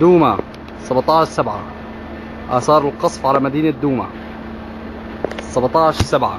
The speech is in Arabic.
دوما 17 7 آثار القصف على مدينة دوما 17 7